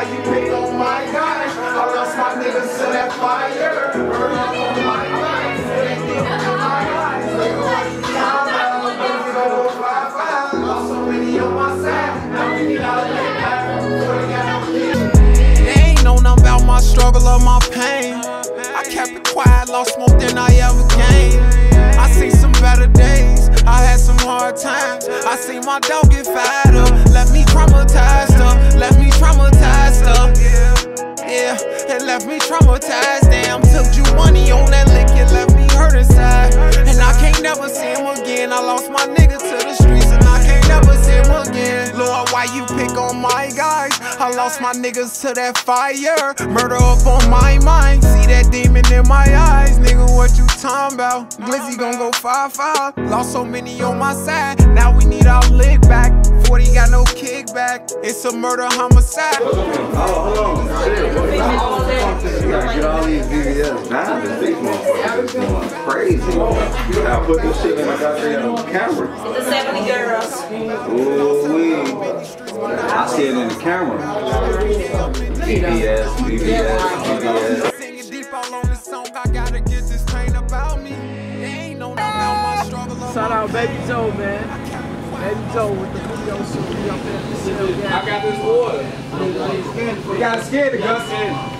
why you on my guys. I lost my niggas to that fire. Burn on my about my struggle or my pain. I kept it quiet, lost more than I ever gained. I seen some better days, I had some hard times. I seen my dog get up, left me traumatized up, left me traumatized. Yeah, it left me traumatized. Damn, took you money on that lick, it left me hurt inside. And I can't never see him again. I lost my nigga to the streets, and I can't never see him again. Lord, why you pick on my guys? I lost my niggas to that fire. Murder up on my mind. See that demon in my eyes, nigga. What you talking about? Glizzy gon' go 5-5. Lost so many on my side. Now we need our lick back. 40 got no kickback. It's a murder homicide. Oh, hold on. Crazy. You gotta put this shit in the goddamn camera. It's The 70 girls. Ooh, wee. I see it in the camera. I my struggle. or Shout out Baby pain. Joe, man. Baby Joe with the video shoot. We up there for sale. I got this water. You gotta scan it, Gus.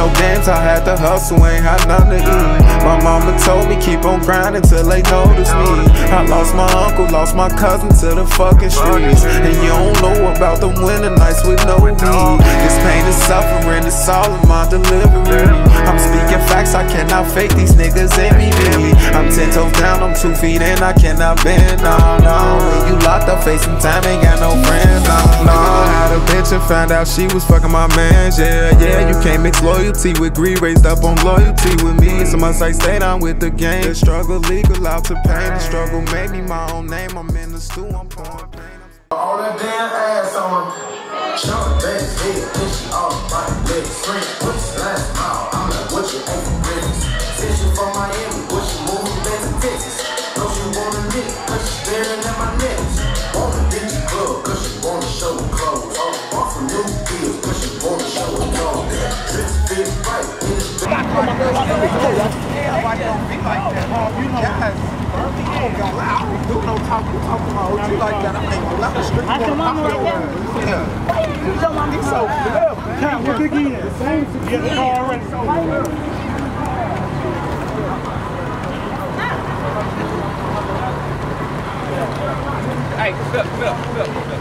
no games, I had to hustle, ain't had nothing to eat. My mama told me keep on grinding till they notice me. I lost my uncle, lost my cousin to the fucking streets. And you don't know about the winter nights with no heat. This pain and suffering, it's all in my delivery. I'm speaking facts, I cannot fake these niggas envy me. I'm ten toes down, I'm two feet in, I cannot bend. No, no, when you locked up facing time, ain't got no friends. Bitch and found out she was fucking my man. Yeah, yeah, you can't mix loyalty with greed, raised up on loyalty with me. So much I stay down with the game. The struggle legal out to pain. The struggle made me my own name. I'm in the stew, I'm pouring pain. All that damn ass on her. Short legs, head, she all my legs. Friend, the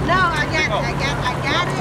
No, I got, I got, I got it.